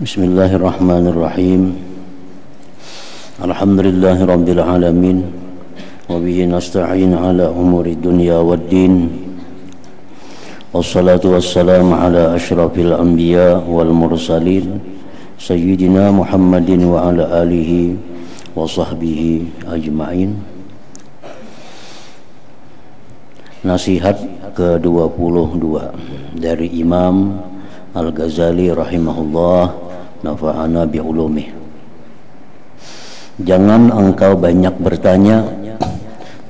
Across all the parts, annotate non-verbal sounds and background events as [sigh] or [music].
بسم الله الرحمن الرحيم الحمد لله رب العالمين وبه نستعين على أمور الدنيا والدين والصلاة والسلام على أشرف الأنبياء والمرسلين سيدنا محمد وعلى آله وصحبه أجمعين Nasihat ke-22 dari Imam Al-Ghazali rahimahullah. Nafa'ana bi'ulumih Jangan engkau banyak bertanya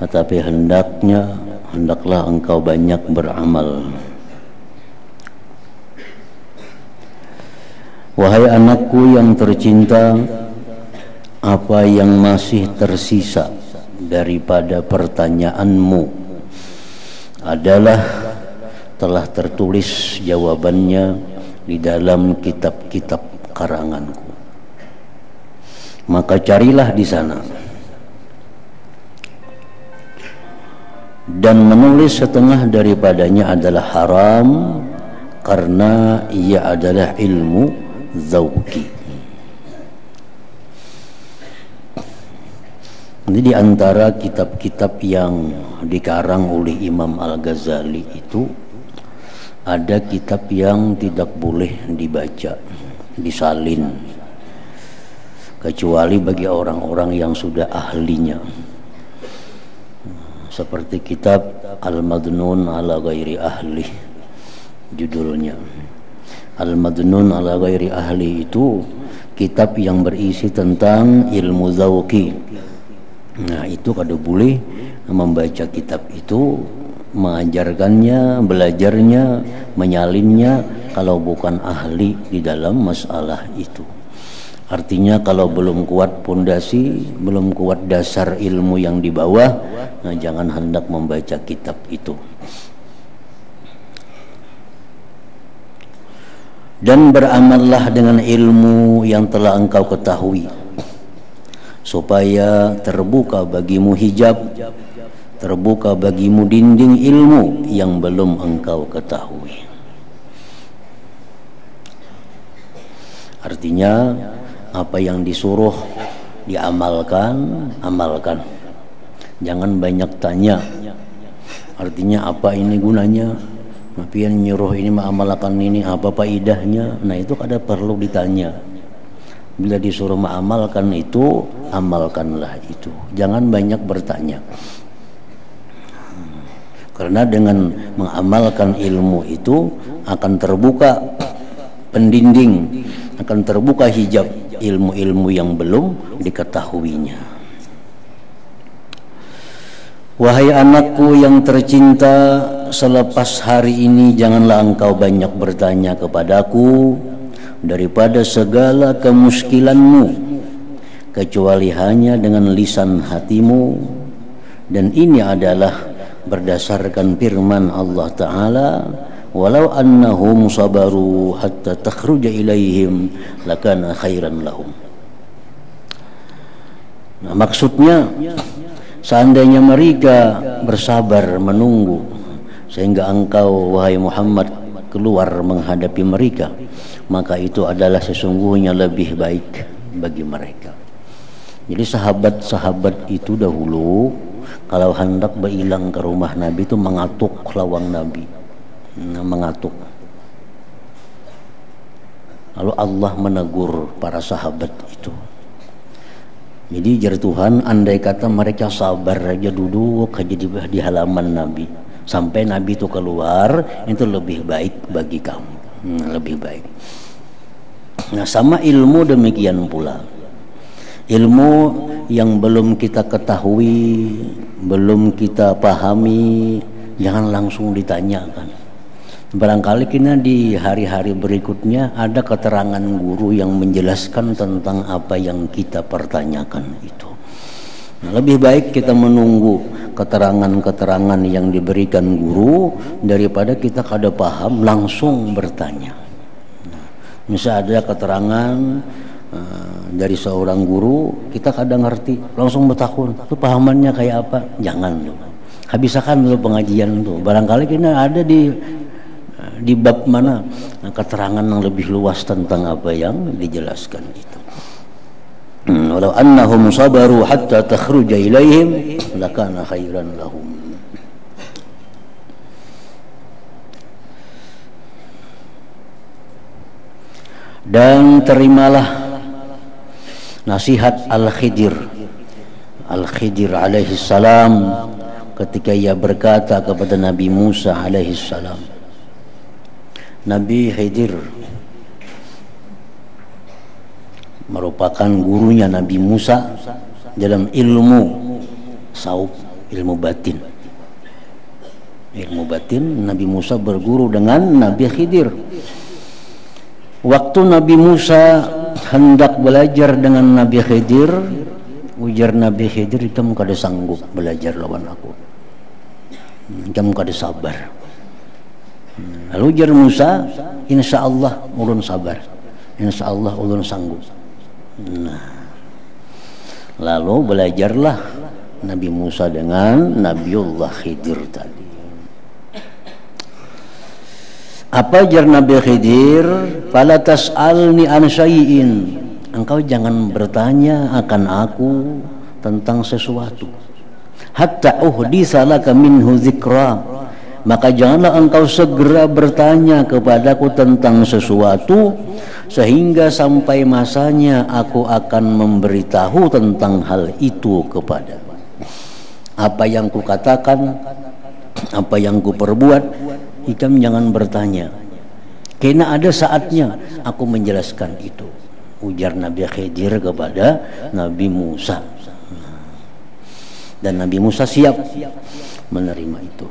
tetapi hendaknya hendaklah engkau banyak beramal. Wahai anakku yang tercinta apa yang masih tersisa daripada pertanyaanmu adalah telah tertulis jawabannya di dalam kitab-kitab karanganku. Maka carilah di sana. Dan menulis setengah daripadanya adalah haram karena ia adalah ilmu zauki. Ini di antara kitab-kitab yang dikarang oleh Imam Al-Ghazali itu ada kitab yang tidak boleh dibaca, disalin kecuali bagi orang-orang yang sudah ahlinya. Seperti kitab Al-Madnun ala ghairi ahli judulnya. Al-Madnun ala ghairi ahli itu kitab yang berisi tentang ilmu zauqi Nah itu kada boleh membaca kitab itu mengajarkannya, belajarnya, menyalinnya kalau bukan ahli di dalam masalah itu. Artinya kalau belum kuat pondasi, belum kuat dasar ilmu yang di bawah, nah jangan hendak membaca kitab itu. Dan beramallah dengan ilmu yang telah engkau ketahui supaya terbuka bagimu hijab terbuka bagimu dinding ilmu yang belum engkau ketahui. Artinya apa yang disuruh diamalkan amalkan. Jangan banyak tanya. Artinya apa ini gunanya? Tapi yang nyuruh ini mengamalkan ini apa faidahnya nah itu kada perlu ditanya. Bila disuruh mengamalkan itu amalkanlah itu. Jangan banyak bertanya karena dengan mengamalkan ilmu itu akan terbuka pendinding akan terbuka hijab. Ilmu-ilmu yang belum diketahuinya. Wahai anakku yang tercinta selepas hari ini janganlah engkau banyak bertanya kepadaku daripada segala kemuskilanmu kecuali hanya dengan lisan hatimu. Dan ini adalah berdasarkan firman Allah taala walau annahum sabaru hatta takhruja ilaihim lakana khairan lahum nah maksudnya seandainya mereka bersabar menunggu sehingga engkau wahai Muhammad keluar menghadapi mereka maka itu adalah sesungguhnya lebih baik bagi mereka. Jadi sahabat-sahabat itu dahulu kalau hendak berhilang ke rumah Nabi itu mengatuk lawang Nabi, nah, mengatuk. Lalu Allah menegur para sahabat itu. Jadi jar Tuhan, andai kata mereka sabar aja duduk aja di, di halaman Nabi sampai Nabi itu keluar, itu lebih baik bagi kamu, hmm, lebih baik. Nah, sama ilmu demikian pula. Ilmu yang belum kita ketahui, belum kita pahami, jangan langsung ditanyakan. Barangkali kita di hari-hari berikutnya ada keterangan guru yang menjelaskan tentang apa yang kita pertanyakan itu. Nah, lebih baik kita menunggu keterangan-keterangan yang diberikan guru daripada kita kada paham langsung bertanya. Misal ada keterangan uh, dari seorang guru, kita kadang ngerti, langsung bertakun, itu pahamannya kayak apa? Jangan dulu. Habiskan dulu pengajian itu. Barangkali kita ada di di bab mana nah, keterangan yang lebih luas tentang apa yang dijelaskan itu hmm, walau annahum sabaru hatta takhruja ilaihim lakana khairan lahum dan terimalah nasihat Al-Khidir. Al-Khidir alaihi salam ketika ia berkata kepada Nabi Musa alaihi salam. Nabi Khidir merupakan gurunya Nabi Musa dalam ilmu saub ilmu batin. Ilmu batin Nabi Musa berguru dengan Nabi Khidir. Waktu Nabi Musa hendak belajar dengan Nabi Khidir ujar Nabi Khidir kamu kada sanggup belajar lawan aku. Kamu kada sabar. Lalu jar Musa insya Allah ulun sabar. Insya Allah ulun sanggup. Nah lalu belajarlah Nabi Musa dengan Nabiullah Khidir tadi apa jar Nabi Khidir? Fala tas'alni an syai'in. Engkau jangan bertanya akan aku tentang sesuatu. Hatta uhdisa laka minhu zikra. Maka janganlah engkau segera bertanya kepadaku tentang sesuatu sehingga sampai masanya aku akan memberitahu tentang hal itu kepada apa yang kukatakan apa yang kuperbuat ikam jangan bertanya karena ada saatnya aku menjelaskan itu ujar Nabi Khidir kepada Nabi Musa dan Nabi Musa siap menerima itu.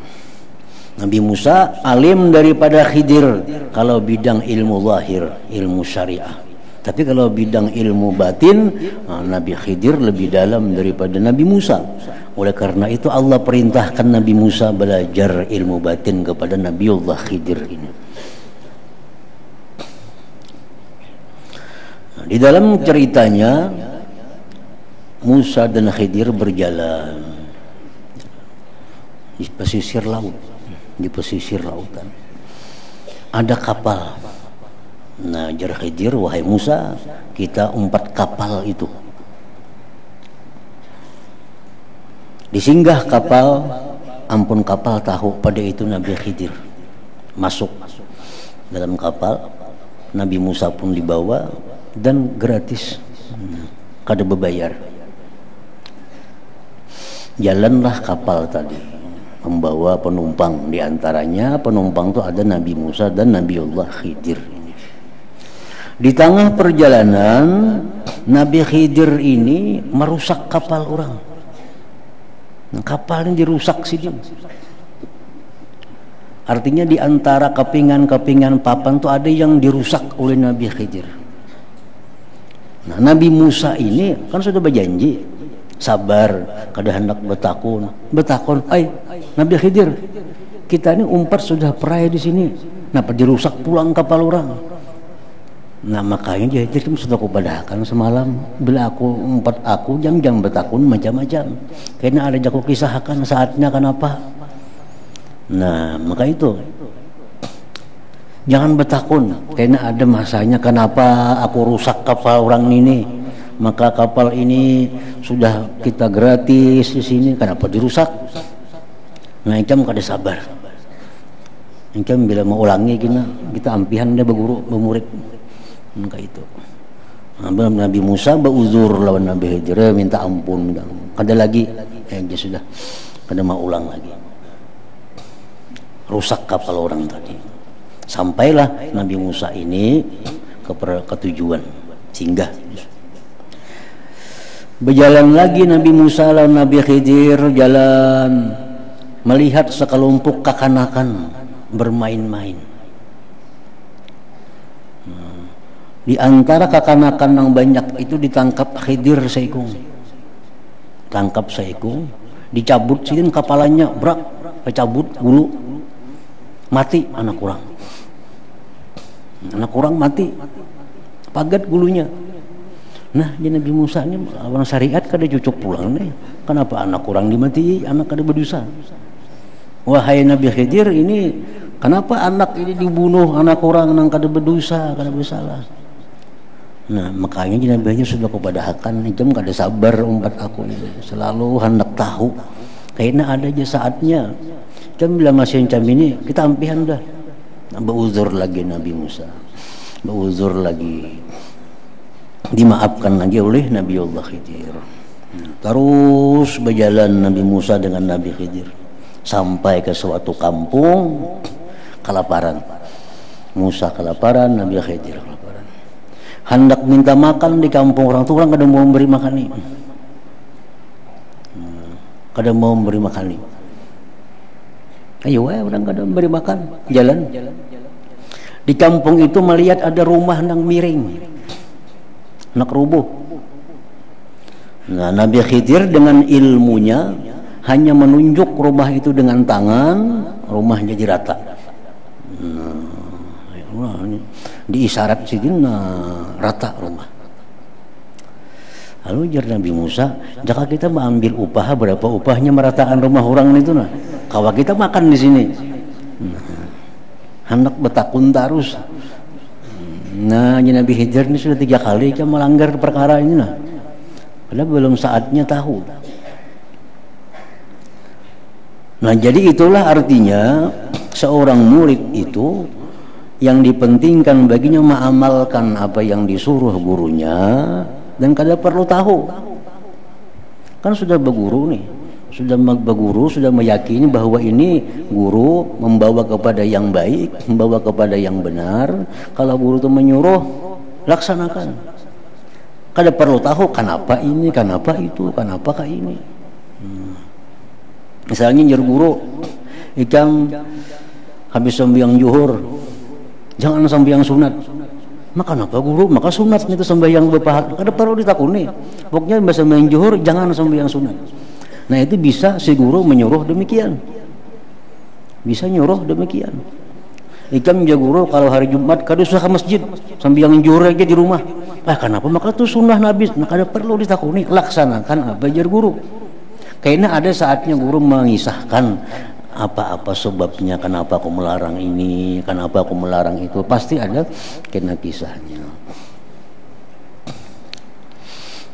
Nabi Musa alim daripada Khidir kalau bidang ilmu lahir, ilmu syariah. Tapi kalau bidang ilmu batin, Nabi Khidir lebih dalam daripada Nabi Musa. Oleh karena itu Allah perintahkan Nabi Musa belajar ilmu batin kepada Nabiullah Khidir ini. di dalam ceritanya Musa dan Khidir berjalan di pesisir laut, di pesisir lautan. Ada kapal. Nah, jar Khidir, wahai Musa, kita umpat kapal itu. Disinggah kapal, ampun kapal tahu pada itu Nabi Khidir masuk dalam kapal. Nabi Musa pun dibawa dan gratis. Nah, kada berbayar jalanlah kapal tadi membawa penumpang di antaranya penumpang itu ada Nabi Musa dan Nabiullah Khidir di tengah perjalanan Nabi Khidir ini merusak kapal orang. Nah, kapal ini dirusak sih artinya di antara kepingan-kepingan papan itu ada yang dirusak oleh Nabi Khidir. Nah Nabi Musa ini kan sudah berjanji sabar kada hendak betakun betakun ay Nabi Khidir kita ini umpat sudah perai di sini. Kenapa dirusak pulang kapal orang nah makanya jadi sudah aku semalam. Bila aku umpat aku jam-jam betakun macam-macam. Karena ada jago kisahkan saatnya kenapa? Nah maka itu. Jangan betakun karena ada masanya kenapa aku rusak kapal orang ini? Maka kapal ini sudah kita gratis di sini kenapa dirusak? Nah itu kada sabar. Engkau bila mau ulangi kita kita ampihan dia berguru bermurid maka itu. Nabi Musa beruzur lawan Nabi Hijrah minta ampun. Kada lagi? Eh dia sudah. Kada mau ulang lagi. Rusak kapal orang tadi. Sampailah Nabi Musa ini ke, ke tujuan. Singgah. Berjalan lagi Nabi Musa lawan Nabi Khidir jalan. Melihat sekelompok kekanakan bermain-main. Hmm. Di antara kekanakan yang banyak itu ditangkap Khidir seikung. Tangkap seikung, dicabut sini kapalannya brak, kecabut bulu, mati anak kurang. Anak kurang mati, pagat gulunya Nah, jadi Nabi Musa ini orang syariat kada cucuk pulang nih. Kenapa anak kurang dimati, anak kada berdosa? Wahai Nabi Khidir ini kenapa anak ini dibunuh anak orang nang kada berdosa kada bersalah nah makanya Nabi sudah kepada hakan jam kada sabar umpat aku ini. Selalu hendak tahu. Karena ada aja saatnya. Jam bila masih macam ini kita ampihan dah. Beruzur lagi Nabi Musa. Beruzur lagi. Dimaafkan lagi oleh Nabi Allah Khidir. Terus berjalan Nabi Musa dengan Nabi Khidir. Sampai ke suatu kampung. Kelaparan. Musa kelaparan Nabi Khidir kelaparan hendak minta makan di kampung orang tua orang kadang mau memberi makan nih hmm, kadang mau memberi makan nih ayo eh orang kadang memberi makan. Jalan. Di kampung itu melihat ada rumah nang miring. Nak rubuh. Nah Nabi Khidir dengan ilmunya hanya menunjuk rumah itu dengan tangan rumahnya jadi rata nah, di isyarat sini nah, rata rumah lalu jar Nabi Musa jika kita mengambil upah berapa upahnya merataan rumah orang itu nah kalau kita makan di sini nah, hendak betakun terus Nah, Nabi Hijr ini sudah tiga kali kan melanggar perkara ini nah. Padahal belum saatnya tahu. Nah, jadi itulah artinya seorang murid itu yang dipentingkan baginya mengamalkan apa yang disuruh gurunya dan kada perlu tahu. Kan sudah berguru nih sudah berguru sudah meyakini bahwa ini guru membawa kepada yang baik [laughs] membawa kepada yang benar kalau guru itu menyuruh laksanakan kada perlu tahu kenapa ini kenapa itu kenapa kah ini hmm. misalnya nyuruh guru ikan habis sembiang juhur jangan sembiang sunat maka kenapa guru maka sunat itu sembahyang berpahala kada perlu ditakuni pokoknya bahasa sembahyang juhur jangan sembiang sunat Nah itu bisa si guru menyuruh demikian. Bisa nyuruh demikian. Ikan ya guru kalau hari Jumat kado usah ke masjid sambil yang jujur aja di rumah. Ah kenapa? Maka itu sunnah Nabi. Maka ada perlu ditakuni laksanakan apa guru. Kayaknya ada saatnya guru mengisahkan apa-apa sebabnya kenapa aku melarang ini, kenapa aku melarang itu. Pasti ada kena kisahnya.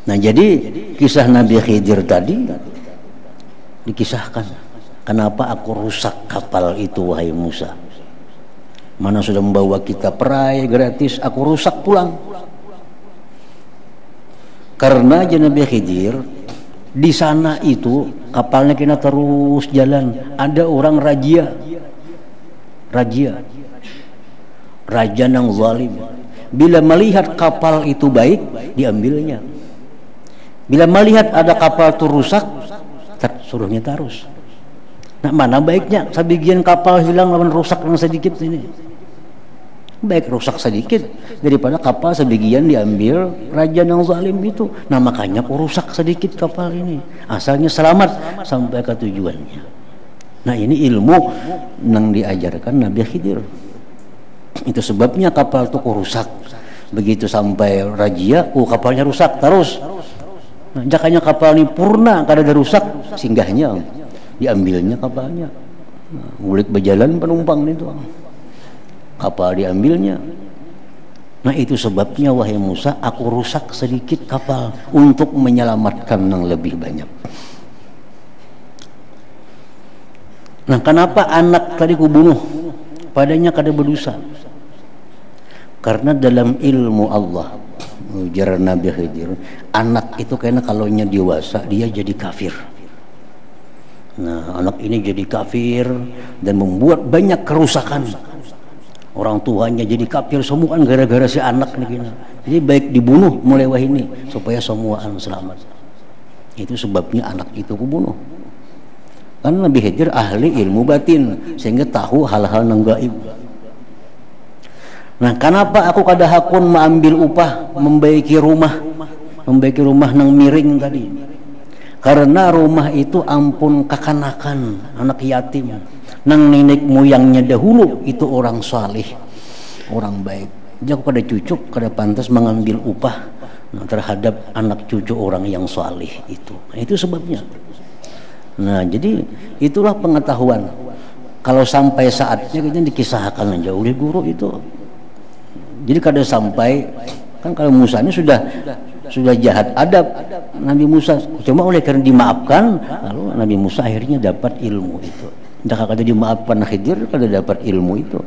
Nah jadi kisah Nabi Khidir tadi dikisahkan kenapa aku rusak kapal itu wahai Musa mana sudah membawa kita perai gratis aku rusak pulang karena Nabi Khidir di sana itu kapalnya kena terus jalan. Ada orang raja raja raja yang zalim. Bila melihat kapal itu baik diambilnya. Bila melihat ada kapal itu rusak suruhnya terus nah mana baiknya? Sebagian kapal hilang lawan rusak yang sedikit ini baik rusak sedikit daripada kapal sebagian diambil raja yang zalim itu. Nah makanya aku rusak sedikit kapal ini. Asalnya selamat sampai ke tujuannya. Nah ini ilmu yang diajarkan Nabi Khidir. Itu sebabnya kapal itu rusak. Begitu sampai raja oh kapalnya rusak terus. Nah, jakanya kapal ini purna kada ada rusak singgahnya diambilnya kapalnya. Nah, ngulik berjalan penumpang itu. Kapal diambilnya. Nah itu sebabnya wahai Musa aku rusak sedikit kapal untuk menyelamatkan yang lebih banyak. Nah kenapa anak tadi kubunuh? Padanya kada berdosa. Karena dalam ilmu Allah ujar Nabi Khidir anak itu karena kalau nya dewasa dia jadi kafir nah anak ini jadi kafir dan membuat banyak kerusakan orang tuanya jadi kafir semua kan gara-gara si anak nih gini. jadi baik dibunuh mulai wah ini supaya semua anak selamat itu sebabnya anak itu kubunuh kan Nabi Khidir ahli ilmu batin sehingga tahu hal-hal yang gaib Nah, kenapa aku kada hakun mengambil upah membaiki rumah, membaiki rumah nang miring tadi? Karena rumah itu ampun kekanakan anak yatim. Nang nenek moyangnya dahulu itu orang salih, orang baik. Jadi kada cucuk, kada pantas mengambil upah terhadap anak cucu orang yang salih itu. Nah, itu sebabnya. Nah, jadi itulah pengetahuan kalau sampai saatnya kita dikisahkan aja oleh guru itu jadi kada sampai kan kalau Musa ini sudah sudah jahat adab Nabi Musa cuma oleh karena dimaafkan lalu Nabi Musa akhirnya dapat ilmu itu tidak kata dimaafkan Khidir kada dapat ilmu itu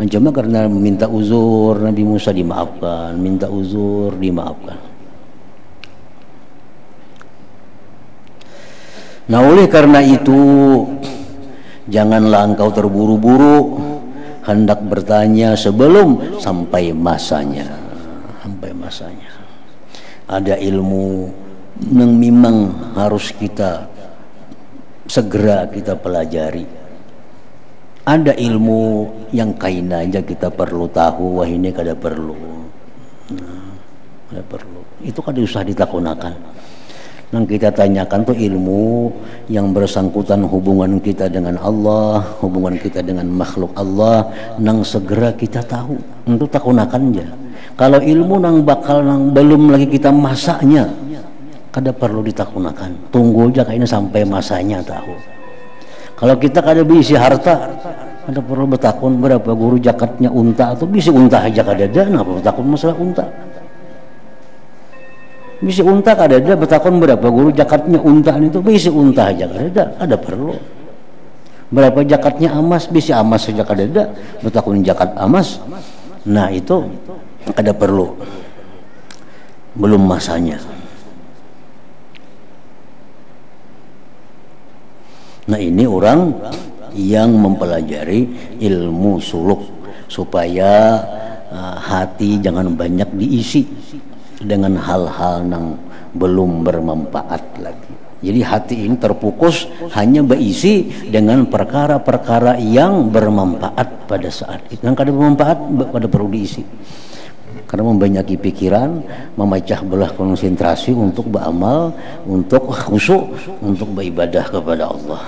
nah, cuma karena minta uzur Nabi Musa dimaafkan minta uzur dimaafkan nah oleh karena itu Janganlah engkau terburu-buru hendak bertanya sebelum sampai masanya. Sampai masanya. Ada ilmu yang memang harus kita segera kita pelajari. Ada ilmu yang kain aja kita perlu tahu, wah ini kada perlu. Nah, kada perlu. Itu kada usah ditakunakan yang kita tanyakan tuh ilmu yang bersangkutan hubungan kita dengan Allah, hubungan kita dengan makhluk Allah, nang segera kita tahu. Untuk takunakan aja. Kalau ilmu nang bakal nang belum lagi kita masaknya, kada perlu ditakunakan. Tunggu aja kayaknya sampai masanya tahu. Kalau kita kada bisa harta, ada perlu bertakun berapa guru jakatnya unta atau bisa unta aja kada ada, apa bertakun masalah unta? Bisa unta kada ada bertakon berapa guru jakatnya unta itu bisa unta aja kada ada ada perlu berapa jakatnya amas bisa amas saja kada ada bertakon jakat amas nah itu ada perlu belum masanya nah ini orang yang mempelajari ilmu suluk supaya uh, hati jangan banyak diisi dengan hal-hal yang belum bermanfaat lagi. Jadi hati ini terpukus hanya berisi dengan perkara-perkara yang bermanfaat pada saat itu. Yang kada bermanfaat pada perlu diisi. Karena membanyaki pikiran, memecah belah konsentrasi untuk beramal, untuk khusyuk, untuk beribadah kepada Allah.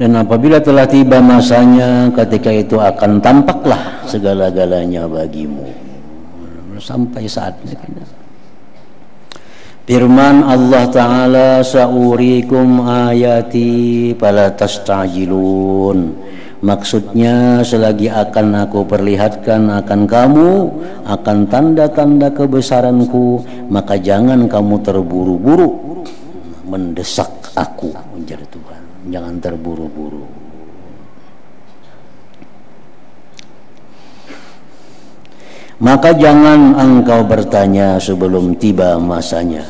Dan apabila telah tiba masanya ketika itu akan tampaklah segala-galanya bagimu sampai saatnya Firman Allah Ta'ala Sa'urikum ayati Fala tastajilun. Maksudnya selagi akan aku perlihatkan akan kamu Akan tanda-tanda kebesaranku Maka jangan kamu terburu-buru. Mendesak aku menjadi Tuhan. Jangan terburu-buru maka jangan engkau bertanya sebelum tiba masanya.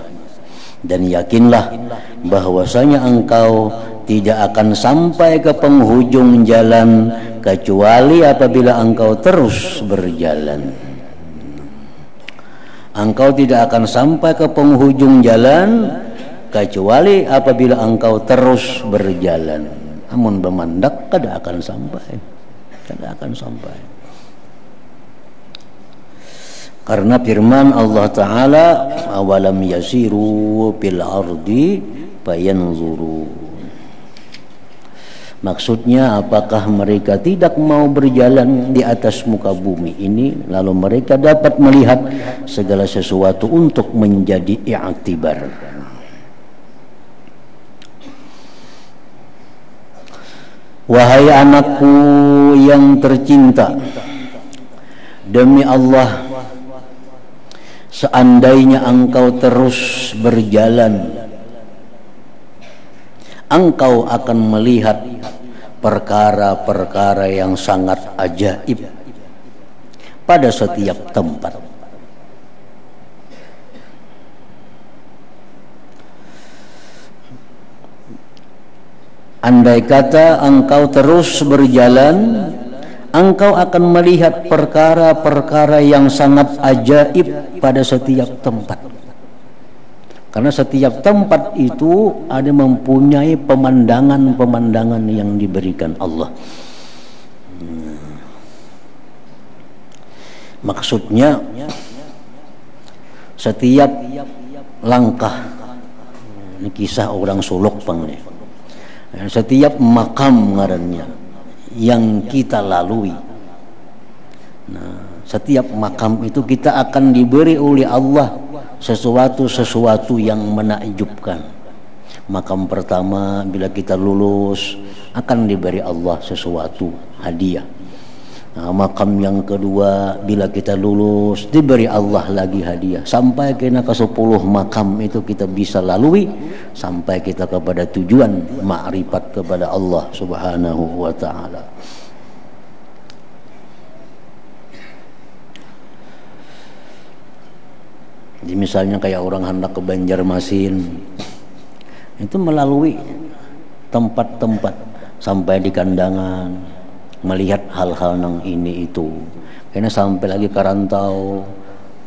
Dan yakinlah bahwasanya engkau tidak akan sampai ke penghujung jalan kecuali apabila engkau terus berjalan. Engkau tidak akan sampai ke penghujung jalan kecuali apabila engkau terus berjalan. Namun bermandak kada akan sampai. Kada akan sampai karena firman Allah Ta'ala awalam yasiru bil ardi fayanzuru Maksudnya apakah mereka tidak mau berjalan di atas muka bumi ini lalu mereka dapat melihat segala sesuatu untuk menjadi i'tibar. Wahai anakku yang tercinta Demi Allah Seandainya engkau terus berjalan Engkau akan melihat Perkara-perkara yang sangat ajaib Pada setiap tempat. Andai kata engkau terus berjalan, engkau akan melihat perkara-perkara yang sangat ajaib pada setiap tempat. Karena setiap tempat itu ada mempunyai pemandangan-pemandangan yang diberikan Allah. Maksudnya setiap langkah ini kisah orang suluk pang setiap makam ngarannya yang kita lalui. Nah, setiap makam itu kita akan diberi oleh Allah sesuatu-sesuatu yang menakjubkan. Makam pertama bila kita lulus akan diberi Allah sesuatu hadiah Nah, makam yang kedua bila kita lulus diberi Allah lagi hadiah sampai kena ke sepuluh makam itu kita bisa lalui sampai kita kepada tujuan makrifat kepada Allah Subhanahu wa taala. Jadi misalnya kayak orang hendak ke Banjarmasin itu melalui tempat-tempat sampai di kandangan melihat hal-hal nang ini itu. Karena sampai lagi ke rantau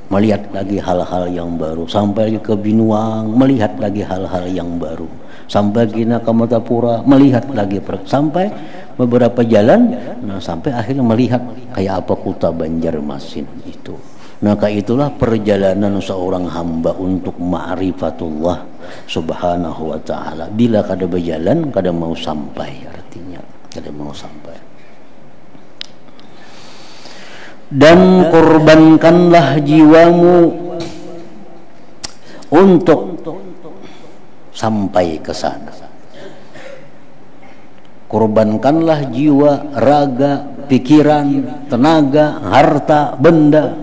melihat lagi hal-hal yang baru. Sampai lagi ke Binuang melihat lagi hal-hal yang baru. Sampai kina ke Matapura melihat lagi sampai beberapa jalan nah sampai akhirnya melihat kayak apa kota Banjarmasin itu. Maka itulah perjalanan seorang hamba untuk ma'rifatullah subhanahu wa ta'ala. Bila kada berjalan kada mau sampai artinya. Kada mau sampai dan korbankanlah jiwamu untuk sampai ke sana. Korbankanlah jiwa, raga, pikiran, tenaga, harta, benda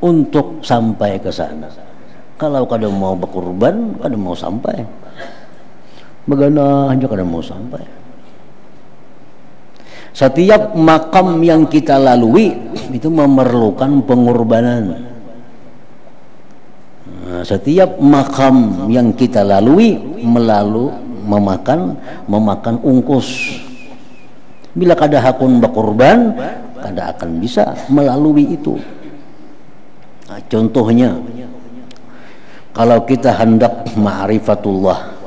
untuk sampai ke sana. Kalau kada mau berkorban, kada mau sampai. Bagaimana aja kada mau sampai. Setiap makam yang kita lalui itu memerlukan pengorbanan. Nah, setiap makam yang kita lalui melalu memakan memakan ungkus. Bila kada hakun berkorban, kada akan bisa melalui itu. Nah, contohnya, kalau kita hendak ma'rifatullah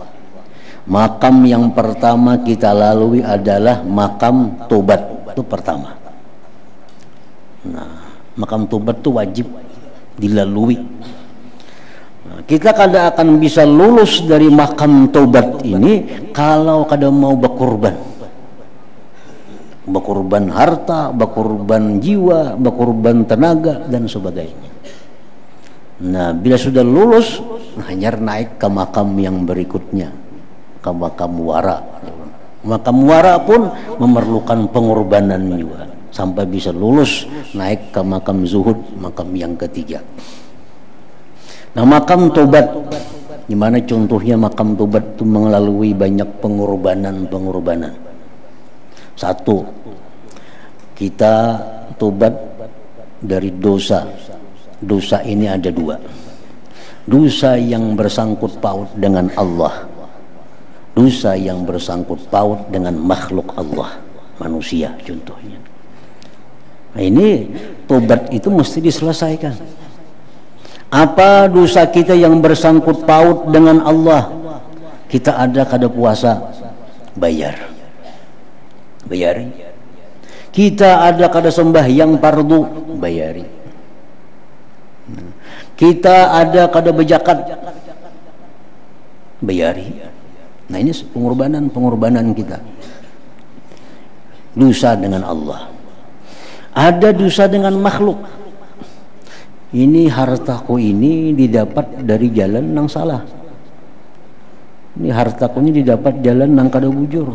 Makam yang pertama kita lalui adalah makam tobat itu pertama. Nah, makam tobat itu wajib dilalui. Nah, kita kada akan bisa lulus dari makam tobat ini kalau kada mau berkorban. Berkorban harta, berkorban jiwa, berkorban tenaga dan sebagainya. Nah, bila sudah lulus, hanya naik ke makam yang berikutnya ke makam wara makam wara pun memerlukan pengorbanan juga sampai bisa lulus naik ke makam zuhud makam yang ketiga. Nah makam tobat. Gimana contohnya makam tobat itu melalui banyak pengorbanan-pengorbanan? Satu kita tobat dari dosa. Dosa ini ada dua. Dosa yang bersangkut paut dengan Allah. Dosa yang bersangkut paut dengan makhluk Allah manusia contohnya nah, ini tobat itu mesti diselesaikan. Apa dosa kita yang bersangkut paut dengan Allah? Kita ada kada puasa bayar. Bayari. Kita ada kada sembahyang pardu bayari. Kita ada kada bejakat bayari. Nah ini pengorbanan-pengorbanan kita. Dosa dengan Allah. Ada dosa dengan makhluk. Ini hartaku ini didapat dari jalan yang salah. Ini hartaku ini didapat jalan yang kada bujur.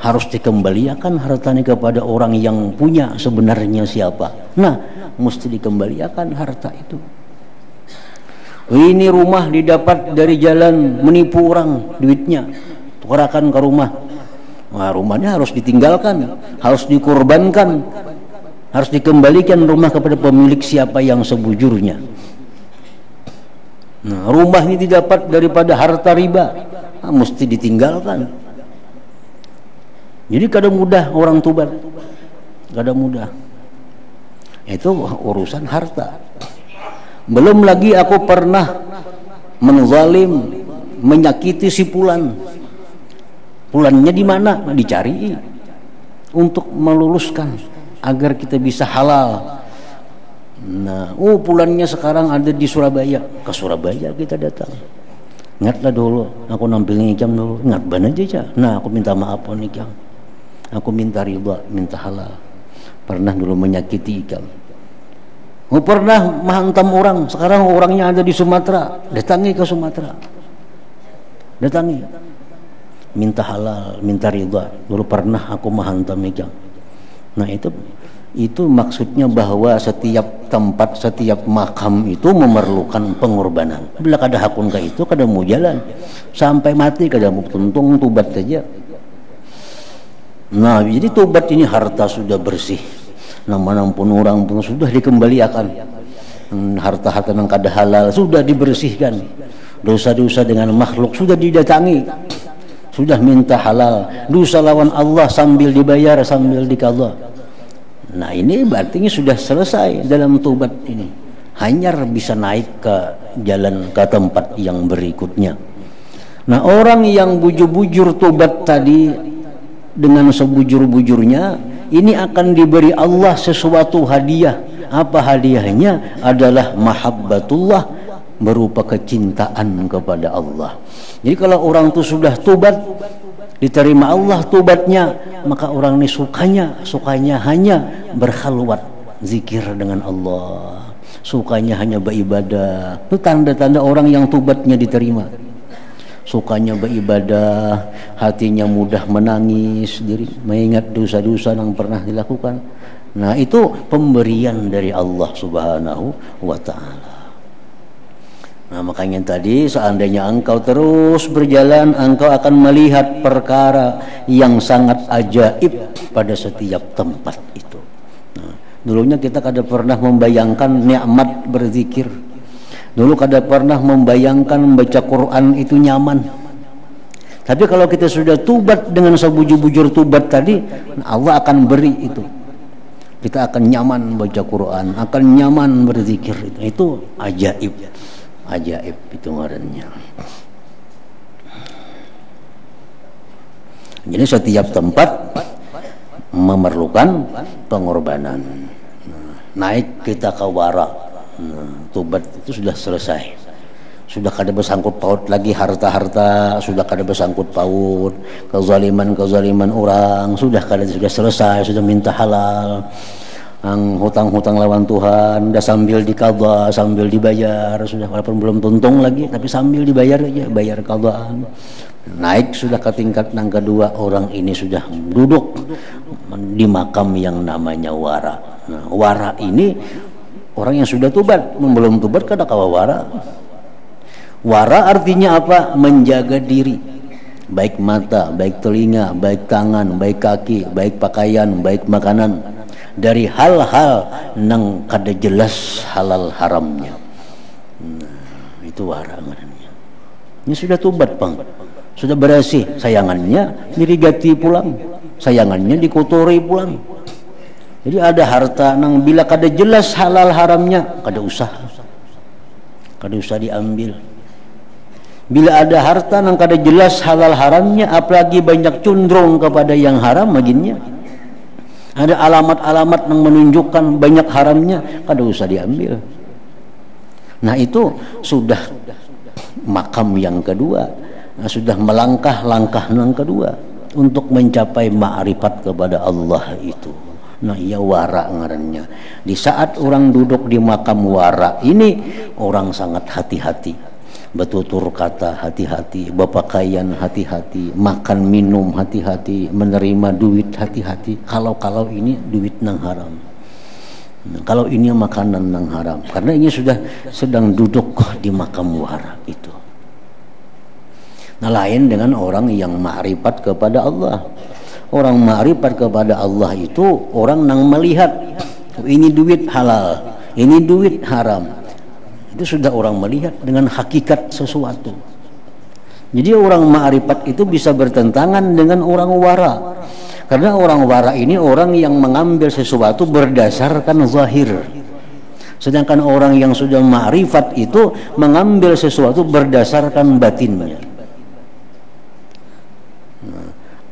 Harus dikembalikan hartanya kepada orang yang punya sebenarnya siapa. Nah, mesti dikembalikan harta itu. Ini rumah didapat dari jalan menipu orang duitnya. Tukarakan ke rumah. Nah, rumahnya harus ditinggalkan, harus dikorbankan, harus dikembalikan rumah kepada pemilik siapa yang sebujurnya. Nah, rumah ini didapat daripada harta riba, nah, mesti ditinggalkan. Jadi kadang mudah orang tubat, kadang mudah. Itu urusan harta. Belum lagi aku pernah menzalim, menyakiti si Pulan. Pulannya di mana? Dicari untuk meluluskan agar kita bisa halal. Nah, oh pulannya sekarang ada di Surabaya. Ke Surabaya kita datang. Ingatlah dulu, aku nampil jam dulu. Ingat banget aja, Nah, aku minta maaf nih jam. aku minta ridha minta halal pernah dulu menyakiti ikan Oh, pernah menghantam orang, sekarang orangnya ada di Sumatera, datangi ke Sumatera. Datangi. Minta halal, minta ridha. Dulu pernah aku menghantam ikan. Nah, itu itu maksudnya bahwa setiap tempat, setiap makam itu memerlukan pengorbanan. Bila kada hakun ke itu, kada mau jalan. Sampai mati kada mau tuntung tubat saja. Nah, jadi tubat ini harta sudah bersih nama pun orang pun sudah dikembalikan hmm, harta-harta yang kada halal sudah dibersihkan dosa-dosa dengan makhluk sudah didatangi sudah minta halal. Dosa lawan Allah sambil dibayar sambil dikala nah ini berarti sudah selesai dalam tobat ini. Hanya bisa naik ke jalan ke tempat yang berikutnya. Nah orang yang bujur-bujur tobat tadi dengan sebujur-bujurnya ini akan diberi Allah sesuatu hadiah. Apa hadiahnya? Adalah mahabbatullah berupa kecintaan kepada Allah jadi kalau orang itu sudah tubat diterima Allah tubatnya maka orang ini sukanya sukanya hanya berkhalwat zikir dengan Allah sukanya hanya beribadah itu tanda-tanda orang yang tubatnya diterima sukanya beribadah, hatinya mudah menangis diri, mengingat dosa-dosa yang pernah dilakukan. Nah, itu pemberian dari Allah Subhanahu wa taala. Nah, makanya tadi seandainya engkau terus berjalan, engkau akan melihat perkara yang sangat ajaib pada setiap tempat itu. Nah, dulunya kita kada pernah membayangkan nikmat berzikir Dulu kada pernah membayangkan membaca Quran itu nyaman. Tapi kalau kita sudah tubat dengan sebujur-bujur tubat tadi, Allah akan beri itu. Kita akan nyaman membaca Quran, akan nyaman berzikir. Itu ajaib. Ajaib itu ngarannya. Jadi setiap tempat memerlukan pengorbanan. Naik kita ke wara Nah, tobat itu sudah selesai. Sudah kada bersangkut paut lagi harta-harta, sudah kada bersangkut paut kezaliman-kezaliman orang, sudah kada sudah selesai, sudah minta halal. Ang hutang-hutang lawan Tuhan, udah sambil dikaba, sambil dibayar, sudah walaupun belum tuntung lagi, tapi sambil dibayar aja, bayar kadaan. Naik sudah ke tingkat yang kedua, orang ini sudah duduk di makam yang namanya wara. Nah, wara ini Orang yang sudah tubat, belum tubat kada kawawara. Wara artinya apa? Menjaga diri. Baik mata, baik telinga, baik tangan, baik kaki, baik pakaian, baik makanan dari hal-hal nang kada jelas halal haramnya. Nah, itu wara namanya. Ini sudah tubat, Bang. Sudah bersih sayangannya dirigati pulang. Sayangannya dikotori pulang jadi ada harta nang bila kada jelas halal haramnya kada usah. Kada usah diambil. Bila ada harta nang kada jelas halal haramnya apalagi banyak condong kepada yang haram baginya. Ada alamat-alamat yang menunjukkan banyak haramnya kada usah diambil. Nah itu sudah makam yang kedua. Nah, sudah melangkah langkah yang kedua untuk mencapai ma'rifat kepada Allah itu. Nah iya wara ngarannya. Di saat orang duduk di makam wara ini orang sangat hati-hati. Betutur kata hati-hati, berpakaian hati-hati, makan minum hati-hati, menerima duit hati-hati. Kalau-kalau ini duit nang haram. Nah, kalau ini makanan nang haram, karena ini sudah sedang duduk di makam wara itu. Nah lain dengan orang yang ma'rifat kepada Allah orang ma'rifat kepada Allah itu orang yang melihat ini duit halal ini duit haram itu sudah orang melihat dengan hakikat sesuatu. Jadi orang ma'rifat itu bisa bertentangan dengan orang wara. Karena orang wara ini orang yang mengambil sesuatu berdasarkan zahir. Sedangkan orang yang sudah ma'rifat itu mengambil sesuatu berdasarkan batinnya.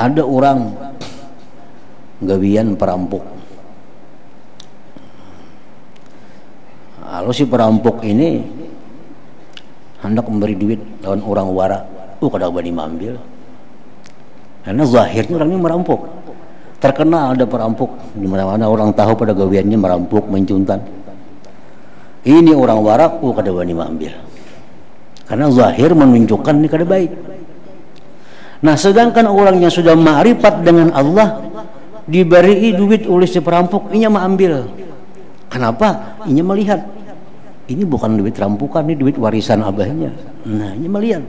Ada orang [clears throat] gawian perampok kalau si perampok ini hendak memberi duit lawan orang wara uh kada bani mengambil karena zahirnya orang ini merampok. Terkenal ada perampok. Di mana-mana orang tahu pada gawiannya merampok mencuntan. Ini orang warak oh kada wani ambil karena zahir menunjukkan ini kada baik. Nah sedangkan orang yang sudah ma'rifat dengan Allah diberi duit oleh si perampok ini ambil kenapa? Ini melihat ini bukan duit rampukan ini duit warisan abahnya. Nah ini melihat.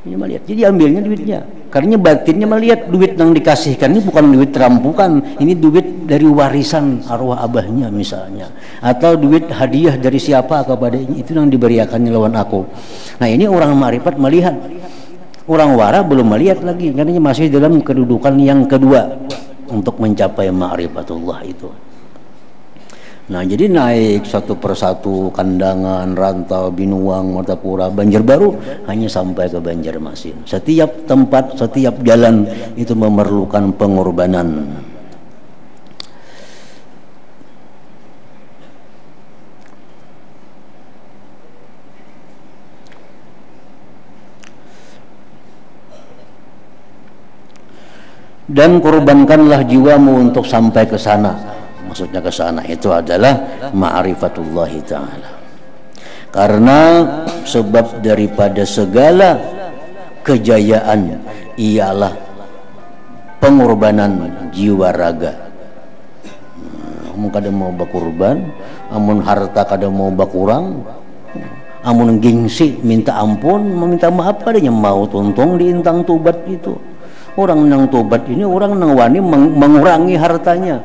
Ini melihat. Jadi ambilnya duitnya. Karena batinnya melihat duit yang dikasihkan ini bukan duit rampukan. Ini duit dari warisan arwah abahnya misalnya. Atau duit hadiah dari siapa kepada ini. Itu yang diberiakannya lawan aku. Nah ini orang marifat melihat. Orang wara belum melihat lagi. Karena masih dalam kedudukan yang kedua. Untuk mencapai ma'rifatullah itu Nah jadi naik satu persatu kandangan, rantau, binuang, martapura, Banjarbaru hanya sampai ke Banjarmasin. Setiap tempat, setiap jalan itu memerlukan pengorbanan. Dan korbankanlah jiwamu untuk sampai ke sana maksudnya ke sana itu adalah ma'rifatullah taala. Karena sebab daripada segala kejayaan ialah pengorbanan jiwa raga. Amun kada mau bakurban amun harta kada mau bakurang amun gengsi minta ampun meminta maaf kadanya mau tuntung di intang tubat itu. Orang nang tobat ini orang nang wani mengurangi hartanya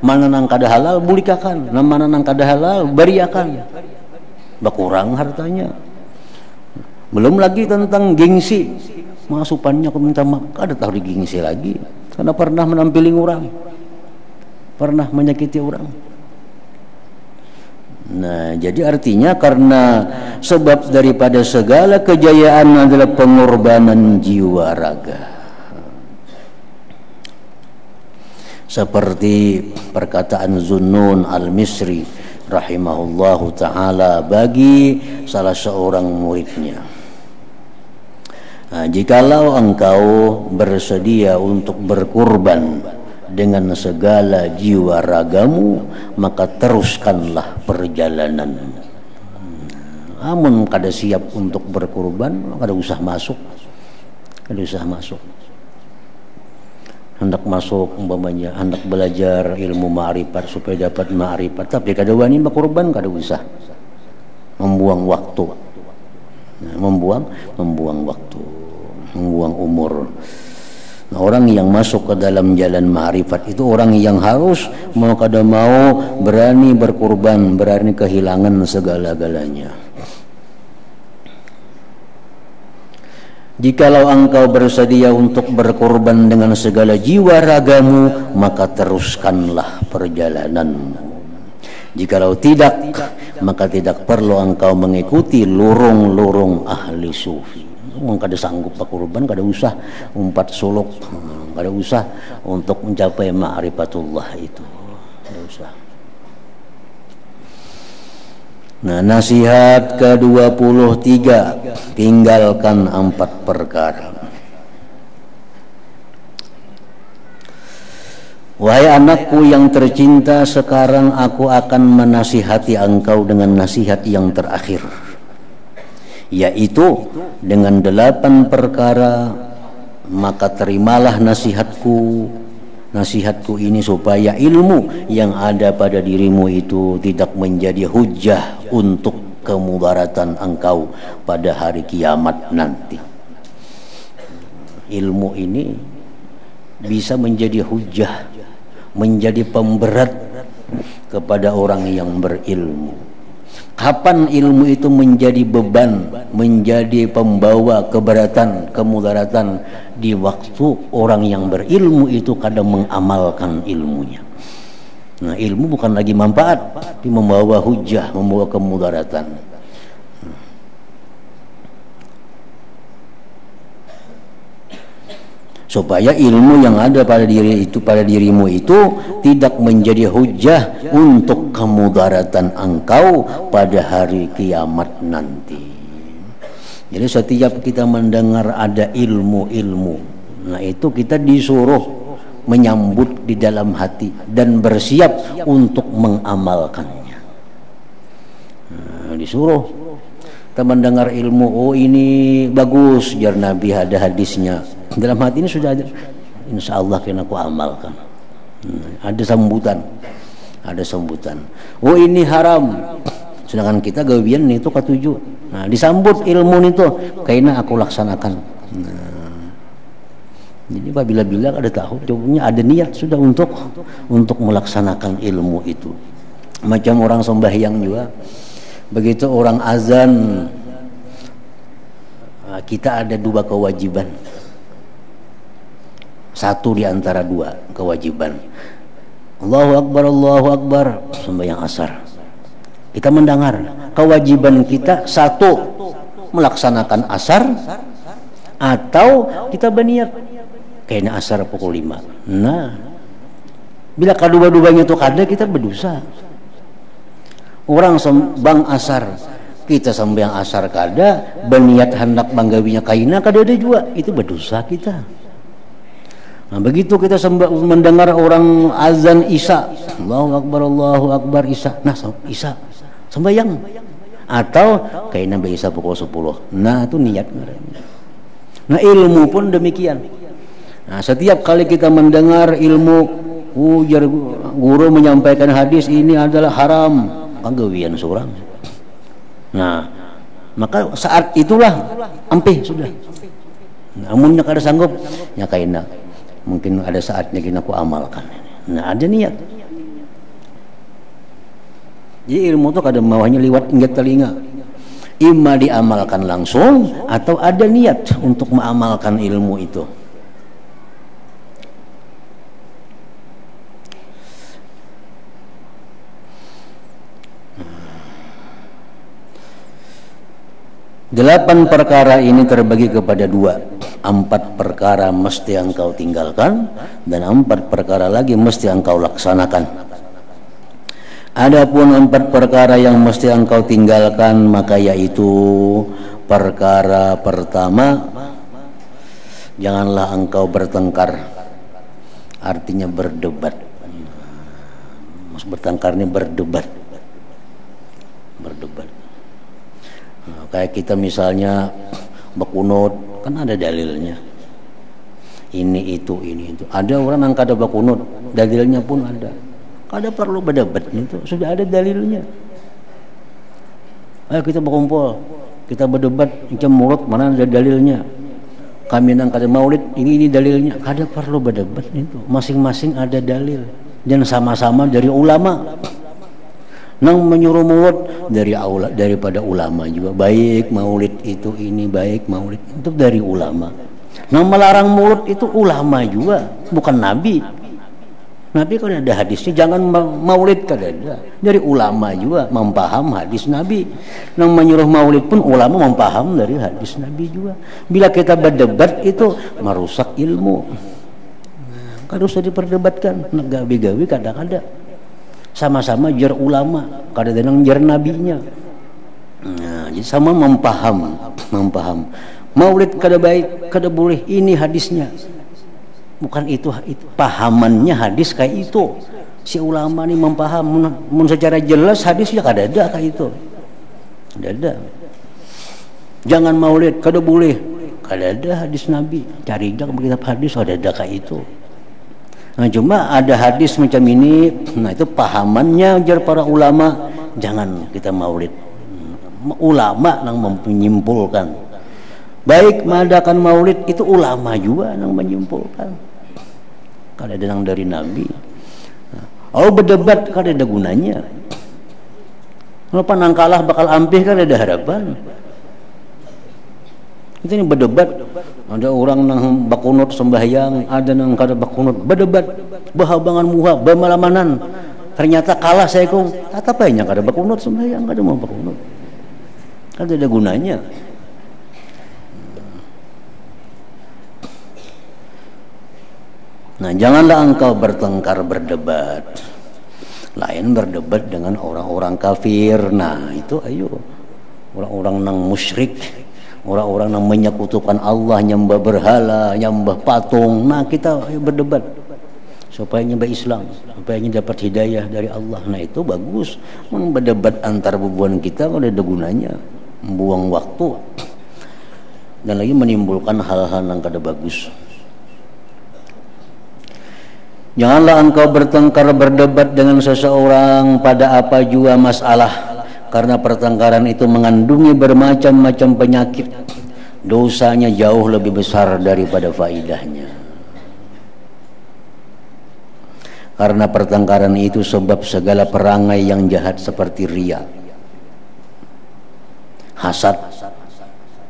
mana nang kada halal bulikakan. Nah, mana nang kada halal beriakan. Berkurang hartanya. Belum lagi tentang gengsi. Masupannya aku minta maaf. Kada tahu gengsi lagi. Karena pernah menampilin orang. Pernah menyakiti orang. Nah, jadi artinya karena sebab daripada segala kejayaan adalah pengorbanan jiwa raga. Seperti perkataan Zunnun al-Misri rahimahullahu taala bagi salah seorang muridnya. Nah, jikalau engkau bersedia untuk berkurban dengan segala jiwa ragamu maka teruskanlah perjalanan. Namun kada siap untuk berkurban kada usah masuk. Kada usah masuk hendak masuk umpamanya hendak belajar ilmu ma'rifat supaya dapat ma'rifat. Tapi kada wani berkorban kada usah. Membuang waktu. Nah, membuang membuang waktu. Membuang umur. Nah, orang yang masuk ke dalam jalan ma'rifat itu orang yang harus mau kada mau berani berkorban berani kehilangan segala-galanya Jikalau engkau bersedia untuk berkorban dengan segala jiwa ragamu, maka teruskanlah perjalananmu. Jikalau tidak, maka tidak perlu engkau mengikuti lurung-lurung ahli sufi. Mungkin kada sanggup berkorban, kada usah umpat suluk, kada usah untuk mencapai ma'rifatullah itu. Kada usah. Nah, nasihat ke-23 tinggalkan empat perkara. Wahai anakku yang tercinta, sekarang aku akan menasihati engkau dengan nasihat yang terakhir, yaitu dengan delapan perkara, maka terimalah nasihatku nasihatku ini supaya ilmu yang ada pada dirimu itu tidak menjadi hujah untuk kemudaratan engkau pada hari kiamat nanti. Ilmu ini bisa menjadi hujah menjadi pemberat kepada orang yang berilmu kapan ilmu itu menjadi beban menjadi pembawa keberatan kemudaratan? Di waktu orang yang berilmu itu kadang mengamalkan ilmunya. Nah ilmu bukan lagi manfaat tapi membawa hujah membawa kemudaratan supaya ilmu yang ada pada diri itu pada dirimu itu tidak menjadi hujah untuk kemudaratan engkau pada hari kiamat nanti. Jadi setiap kita mendengar ada ilmu-ilmu, nah itu kita disuruh menyambut di dalam hati dan bersiap untuk mengamalkannya nah, disuruh kita mendengar ilmu oh ini bagus. Jar Nabi ada hadisnya. Dalam hati ini sudah ada. Insya Allah kena aku amalkan. Hmm, ada sambutan. Ada sambutan. Oh ini haram. Sedangkan kita gawian itu ketujuh nah disambut ilmu itu kayaknya aku laksanakan. Nah, jadi apabila bila ada tahu jawabnya ada niat sudah untuk untuk melaksanakan ilmu itu. Macam orang sembahyang juga begitu orang azan ah, kita ada dua kewajiban. Satu di antara dua kewajiban. Allahu Akbar Allahu Akbar sembahyang asar. Kita mendengar kewajiban kita satu melaksanakan asar atau kita berniat. Kayaknya asar pukul lima. Nah bila kedua-duanya itu kada kita berdosa orang sembang asar. Kita sembahyang asar kada berniat hendak banggawinya kaina kada ada juga itu berdosa kita. Nah begitu kita sembah, mendengar orang azan isya. Allahu Akbar Allahu Akbar isya. Nah isya. Sembahyang atau kaina bisa pukul 10 nah itu niat nah ilmu pun demikian. Nah setiap kali kita mendengar ilmu ujar guru menyampaikan hadis ini adalah haram panggawian seorang. Nah maka saat itulah ampih sudah. Namunnya kada sanggup ya kaina mungkin ada saatnya kita aku amalkan. Nah ada niat. Jadi ilmu itu kada maunya lewat ingat telinga. Ima diamalkan langsung atau ada niat untuk mengamalkan ilmu itu Delapan perkara ini terbagi kepada dua. Empat perkara mesti engkau tinggalkan Dan empat perkara lagi mesti engkau laksanakan. Adapun empat perkara yang mesti engkau tinggalkan Maka yaitu Perkara pertama Janganlah engkau bertengkar. Artinya berdebat. Maksud bertengkar ini berdebat. Berdebat kayak kita misalnya bakunut kan ada dalilnya. Ini itu ini itu. Ada orang yang kada bakunut, dalilnya pun ada. Kada perlu berdebat itu, sudah ada dalilnya. Ayo kita berkumpul, kita berdebat macam mulut mana ada dalilnya. Kami nang kada maulid, ini ini dalilnya. Kada perlu berdebat itu. Masing-masing ada dalil dan sama-sama dari ulama nang menyuruh mulut dari aula daripada ulama juga. Baik maulid itu ini baik maulid itu dari ulama. Nang melarang mulut itu ulama juga bukan nabi. Nabi kan ada hadisnya jangan maulid kan ada. Dari ulama juga mempaham hadis nabi. Nang menyuruh maulid pun ulama mempaham dari hadis nabi juga. Bila kita berdebat itu merusak ilmu. Kan usah diperdebatkan. Gawi-gawi kadang-kadang sama-sama jar ulama kadang-kadang jar nabinya. Nah, jadi sama mempaham mempaham. Maulid kada baik kada boleh. Ini hadisnya. Bukan itu, itu pahamannya hadis kayak itu. Si ulama ini mempaham. Mun secara jelas hadisnya kada ada kayak itu. Kada ada. Jangan maulid kada boleh. Kada ada hadis nabi. Cari dak kitab hadis ada ada kayak itu Nah, cuma ada hadis macam ini, nah itu pahamannya jar para ulama, jangan kita maulid. Ulama yang menyimpulkan. Baik mengadakan maulid itu ulama juga yang menyimpulkan. Kalau ada yang dari Nabi. Oh berdebat kan ada gunanya. Kalau panang kalah bakal ampih kan ada harapan. Itu ini berdebat. Ada orang nang bakunut sembahyang ada nang kada bakunut. Berdebat. Bahabangan muha bemalamanan ternyata kalah saya kong. Apa yang kada bakunut sembahyang kada mau bakunut. Kada ada gunanya. Nah, janganlah engkau bertengkar berdebat. Lain berdebat dengan orang-orang kafir. Nah, itu ayo. Orang-orang nang musyrik orang-orang yang menyekutukan Allah nyembah berhala nyembah patung. Nah kita berdebat supaya nyembah Islam supaya dapat hidayah dari Allah. Nah itu bagus. Berdebat antar bubuan kita kalau ada gunanya. Membuang waktu. Dan lagi menimbulkan hal-hal yang kada bagus. Janganlah engkau bertengkar berdebat dengan seseorang pada apa jua masalah karena pertengkaran itu mengandungi bermacam-macam penyakit. Dosanya jauh lebih besar daripada faidahnya karena pertengkaran itu sebab segala perangai yang jahat seperti ria hasad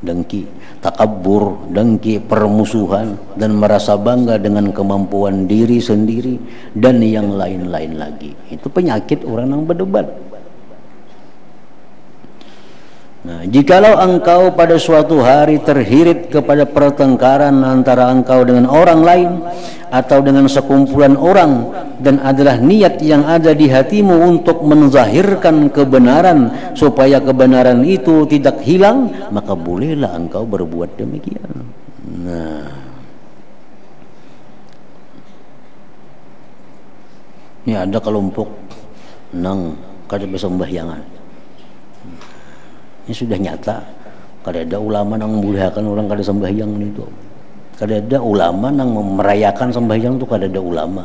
dengki takabur dengki permusuhan dan merasa bangga dengan kemampuan diri sendiri dan yang lain-lain lagi. Itu penyakit orang yang berdebat Nah, jikalau engkau pada suatu hari terhirit kepada pertengkaran antara engkau dengan orang lain atau dengan sekumpulan orang dan adalah niat yang ada di hatimu untuk menzahirkan kebenaran supaya kebenaran itu tidak hilang, maka bolehlah engkau berbuat demikian. Nah, ini ada kelompok nang kada bersembahyangan ini sudah nyata. Kada ada ulama yang memuliakan orang kada sembahyang itu kada ada ulama yang merayakan sembahyang itu kada ada ulama.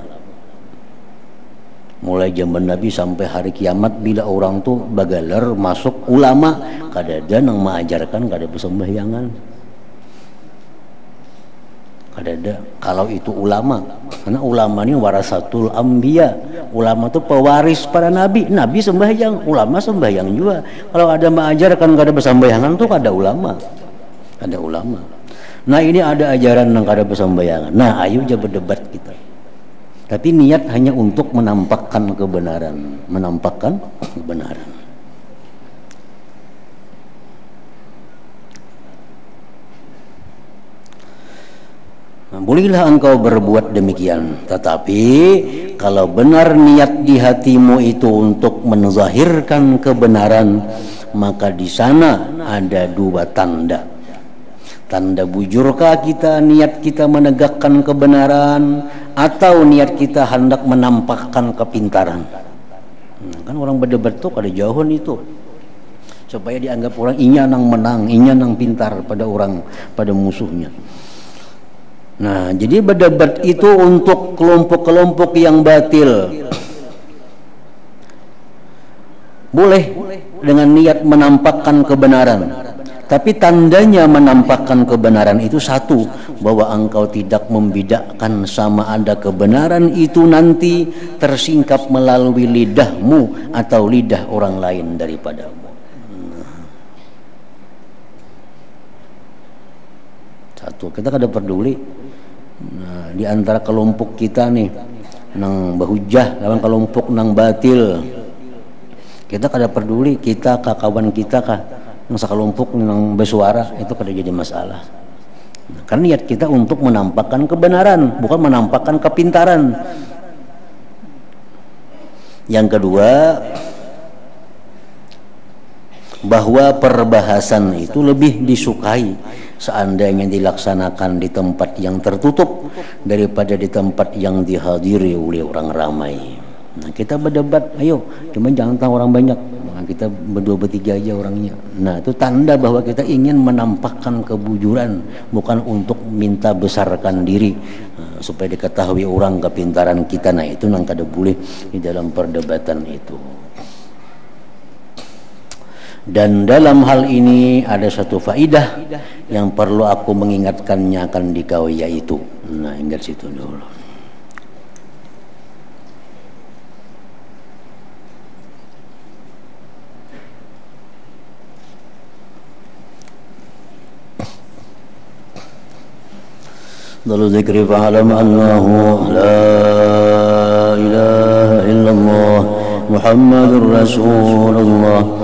Mulai zaman Nabi sampai hari kiamat bila orang tuh bagaler masuk ulama kada ada yang mengajarkan kada bersembahyangan ada ada kalau itu ulama. Karena ulama ini warasatul ambia ulama itu pewaris para nabi. Nabi sembahyang ulama sembahyang juga. Kalau ada mengajarkan gak ada bersembahyangan tuh ada ulama. Ada ulama. Nah ini ada ajaran yang ada bersembahyangan nah ayo aja berdebat kita. Tapi niat hanya untuk menampakkan kebenaran. Menampakkan kebenaran bolehlah engkau berbuat demikian, tetapi kalau benar niat di hatimu itu untuk menzahirkan kebenaran, maka di sana ada dua tanda. Tanda bujurkah kita niat kita menegakkan kebenaran atau niat kita hendak menampakkan kepintaran. Nah, kan orang berdebat tuh ada jauhan itu supaya dianggap orang inya nang menang, inya nang pintar pada orang pada musuhnya. Nah, jadi berdebat itu untuk kelompok-kelompok yang batil. Boleh dengan niat menampakkan kebenaran. Tapi tandanya menampakkan kebenaran itu satu bahwa engkau tidak membidakkan sama ada kebenaran itu nanti tersingkap melalui lidahmu atau lidah orang lain daripadamu. Satu, kita kada peduli Nah, di antara kelompok kita nih nang bahujah lawan kelompok nang batil. Kita kada peduli kita kah kawan kita kah nang sekelompok nang bersuara itu kada jadi masalah. Nah, karena niat kita untuk menampakkan kebenaran, bukan menampakkan kepintaran. Yang kedua, bahwa perbahasan itu lebih disukai seandainya dilaksanakan di tempat yang tertutup daripada di tempat yang dihadiri oleh orang ramai. Nah, kita berdebat, ayo, cuma jangan tahu orang banyak. Nah, kita berdua bertiga aja orangnya. Nah, itu tanda bahwa kita ingin menampakkan kebujuran, bukan untuk minta besarkan diri nah, supaya diketahui orang kepintaran kita. Nah, itu yang kada boleh di dalam perdebatan itu. Dan dalam hal ini ada satu faidah yang perlu aku mengingatkannya akan dikau yaitu. Nah, ingat situ dulu. ضل ذكري فاعلم أنه لا إله إلا الله محمد رسول الله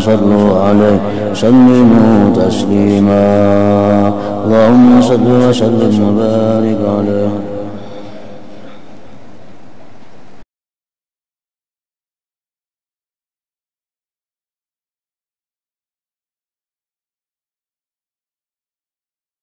صلوا عليه سلموا تسليما. اللهم صل وسلم وبارك عليه.